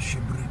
щебри.